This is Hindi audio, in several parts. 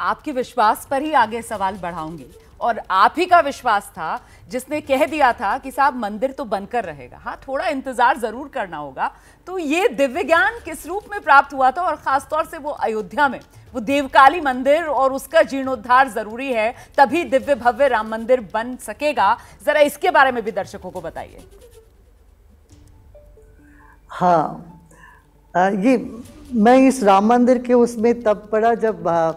आपके विश्वास पर ही आगे सवाल बढ़ाऊँगी। और आप ही का विश्वास था जिसने कह दिया था कि साहब मंदिर तो बनकर रहेगा। हाँ थोड़ा इंतज़ार ज़रूर करना होगा। तो ये दिव्य ज्ञान किस रूप में प्राप्त हुआ था? और खासतौर से वो अयोध्या में। वो देवकाली मंदिर और उसका जीर्णोद्धार ज़रूरी है तभी दिव्य भव्य राम मंदिर बन सकेगा। जरा इसके बारे में भी दर्शकों को बताइए। हाँ आ, ये मैं इस राम मंदिर के उसमें तब पड़ा जब आ,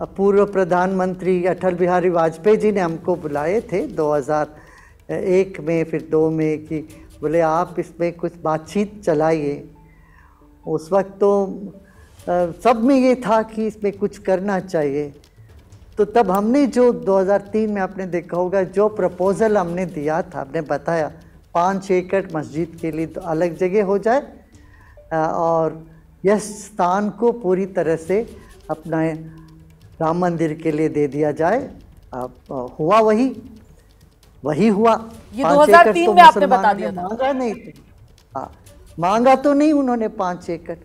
पूर्व प्रधानमंत्री अटल बिहारी वाजपेयी जी ने हमको बुलाए थे 2001 में, फिर दो में कि बोले, आप इसमें कुछ बातचीत चलाइए। उस वक्त तो सब में ये था कि इसमें कुछ करना चाहिए। तो तब हमने जो 2003 में आपने देखा होगा, जो प्रपोज़ल हमने दिया था हमने बताया, पाँच एकड़ मस्जिद के लिए तो अलग जगह हो जाए और यह स्थान को पूरी तरह से अपना राम मंदिर के लिए दे दिया जाए। अब हुआ वही। वही हुआ। ये 2003 तो में आपने बता दिया था। मांगा नहीं हाँ मांगा तो नहीं उन्होंने पाँच एकड़।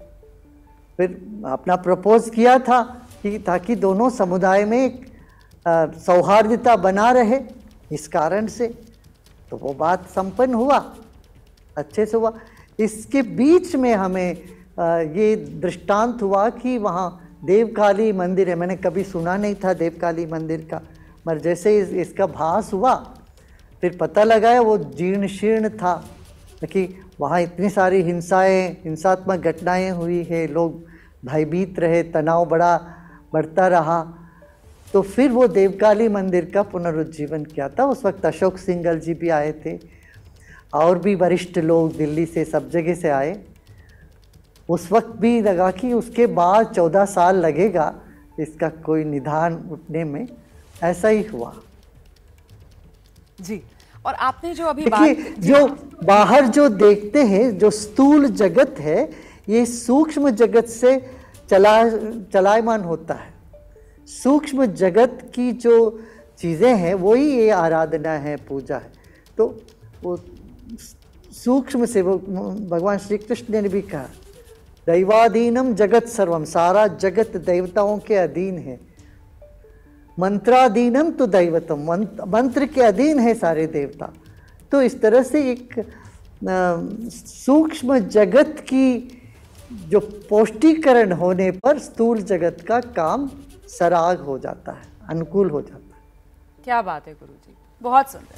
फिर अपना प्रपोज किया था कि ताकि दोनों समुदाय में एक सौहार्दता बना रहे इस कारण से। तो वो बात संपन्न हुआ अच्छे से हुआ। इसके बीच में हमें ये दृष्टांत हुआ कि वहाँ देवकाली मंदिर है। मैंने कभी सुना नहीं था देवकाली मंदिर का। मगर जैसे इस, इसका भास हुआ फिर पता लगाया वो जीर्ण शीर्ण था। कि वहाँ इतनी सारी हिंसाएँ हिंसात्मक घटनाएँ हुई है। लोग भयभीत रहे तनाव बड़ा बढ़ता रहा। तो फिर वो देवकाली मंदिर का पुनरुज्जीवन किया था। उस वक्त अशोक सिंगल जी भी आए थे। और भी वरिष्ठ लोग दिल्ली से सब जगह से आए। उस वक्त भी लगा कि उसके बाद चौदह साल लगेगा इसका कोई निदान उठने में ऐसा ही हुआ। जी और आपने जो अभी बात जो बाहर जो देखते हैं जो स्थूल जगत है ये सूक्ष्म जगत से चला चलायमान होता है। सूक्ष्म जगत की जो चीज़ें हैं वही ये आराधना है पूजा है। तो वो सूक्ष्म से वो भगवान श्री कृष्ण ने भी कहा दैवाधीनम जगत सर्वम सारा जगत देवताओं के अधीन है। मंत्राधीनम तो दैवतम। मंत्र के अधीन है सारे देवता। तो इस तरह से एक सूक्ष्म जगत की जो पौष्टिकरण होने पर स्थूल जगत का काम सराग हो जाता है, अनुकूल हो जाता है। क्या बात है गुरु जी बहुत सुंदर।